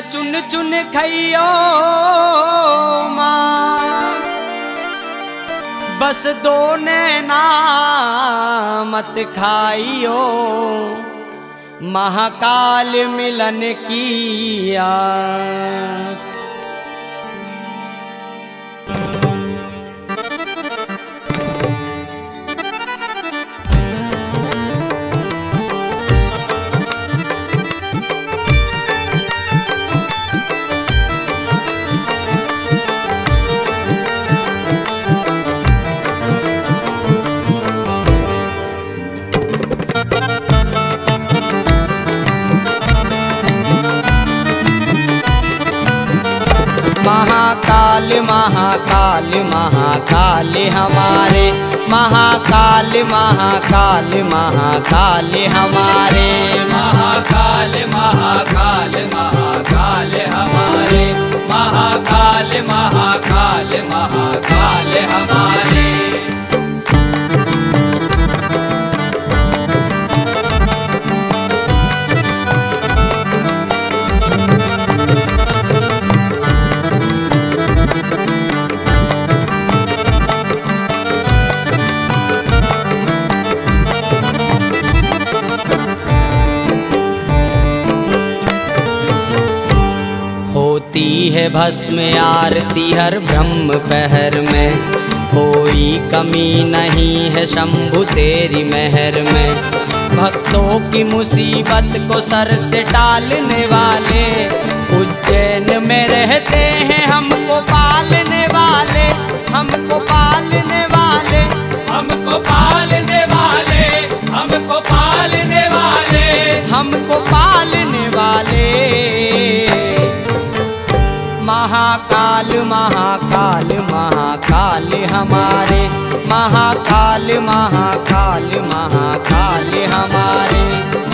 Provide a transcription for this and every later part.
चुन चुन खइयो माँ। बस दो नैना मत खाइयो। महाकाल मिलन की आस। महाकाल महाकाल महाकाल हमारे। महाकाल महाकाल महाकाल हमारे। महाकाल महाकाल महाकाल हमारे। महाकाल महाकाल महाकाल हमारे। भस्म आरती हर ब्रह्म पहर में। कोई कमी नहीं है शंभु तेरी मेहर में। भक्तों की मुसीबत को सर से टालने वाले। उज्जैन में रहते हैं हमको पालने महाकाल महाकाल महाकाल हमारे। महाकाल महाकाल महाकाल हमारे।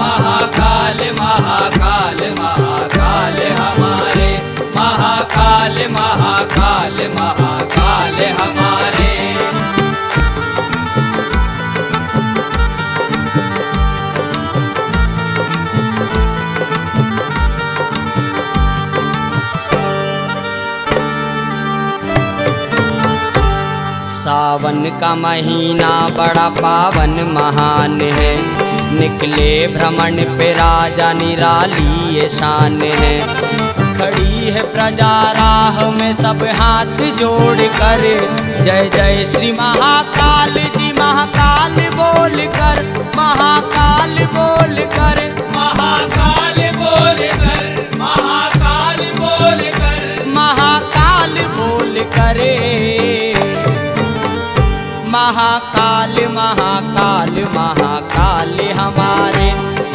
महाकाल महाकाल महाकाल सावन का महीना बड़ा पावन महान है। निकले भ्रमण पे राजा निराली ये शान है। खड़ी है प्रजा राह में सब हाथ जोड़ कर। जय जय श्री महाकाल जी महाकाल महाकाल महाकाल महाकाल हमारे।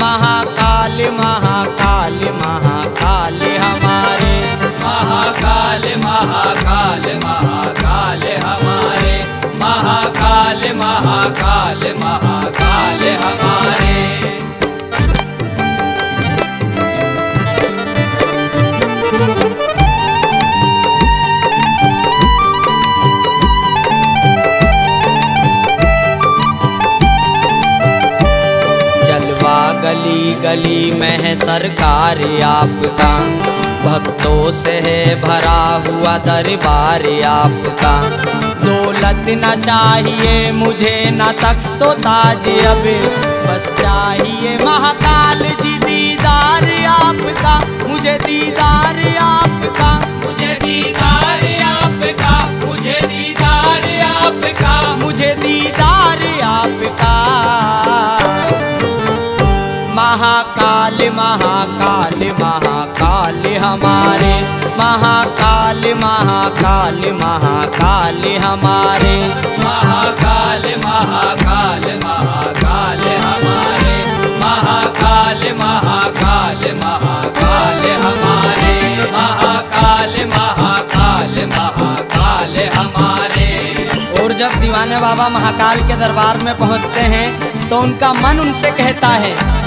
महाकाल महाकाल महाकाल हमारे। महाकाल महाकाल गली में है सरकार आपका। भक्तों से है भरा हुआ दरबार आपका। दौलत न चाहिए मुझे न तक तो ताज अब। बस चाहिए महाकाल महाकाल हमारे। महाकाल महाकाल महाकाल हमारे। महाकाल महाकाल महाकाल हमारे। महाकाल महाकाल महाकाल हमारे। महाकाल महाकाल महाकाल हमारे। और जब दीवाने बाबा महाकाल के दरबार में पहुँचते हैं तो उनका मन उनसे कहता है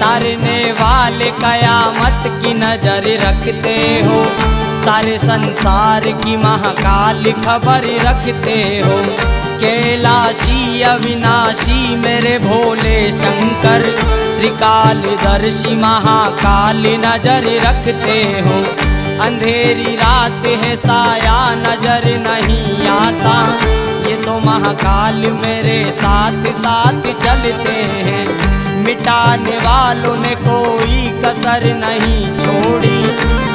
तारने वाले कयामत की नज़र रखते हो। सारे संसार की महाकाल खबर रखते हो। कैलाशी अविनाशी, मेरे भोले शंकर, त्रिकाल दर्शी महाकाल नज़र रखते हो। अंधेरी रात है, साया नज़र नहीं आता। ये तो महाकाल मेरे साथ साथ चलते हैं। मिटाने वालों ने कोई कसर नहीं छोड़ी।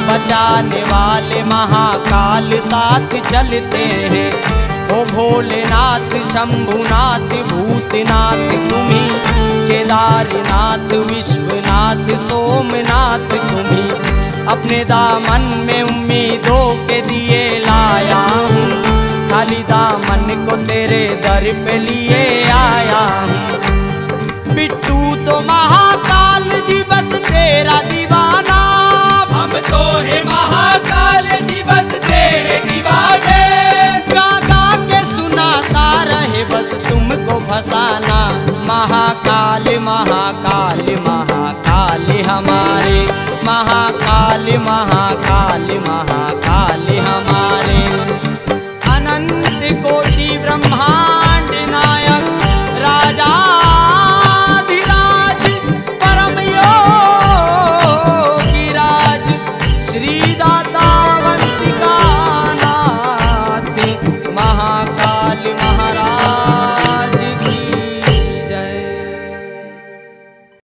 बचाने वाले महाकाल साथ चलते हैं। ओ भोलेनाथ, शंभुनाथ, भूतनाथ, तुम्ही। केदारनाथ, विश्वनाथ, सोमनाथ, तुम्ही। अपने दामन में उम्मीदों के दिए लाया हूँ। खाली दामन को तेरे दर पे लिए आया हूँ। बिट्टू तो महाकाल जी बस तेरा दीवाना। हम तो है महाकाल जी बस तेरे दीवाने। गा गा के सुनाता रहे बस तुमको फसाना